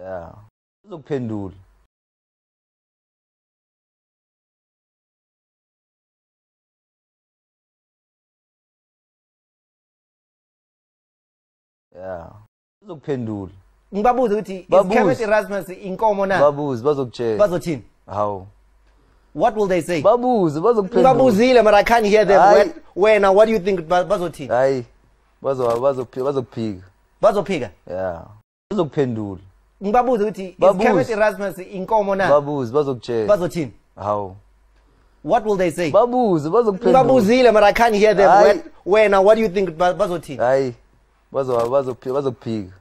ya uzokuphendula ya uzokuphendula ngibabuze ukuthi is Babuze. Kermit Erasmus inkomo na? Babuze bazokutshela bazothini hawu. What will they say? Babuze bazokuphendula. Ngibabuzile but i can't hear them. When- wena what do you think ba- bazothini? Hayi. Bazokuphika. Bazophika? Ya uzokuphendula ngibabuze ukuthi is Babuze. Kermit Erasmus inkomo na? Babuze bazokutshela bazothini? Hawu. What will they say? Babuze bazokuphendula. Ngibabuzile but i can't hear them. Hayi. When- wena what do you think ba- bazothini? Hayi. Bazo- bazophika bazokuphika.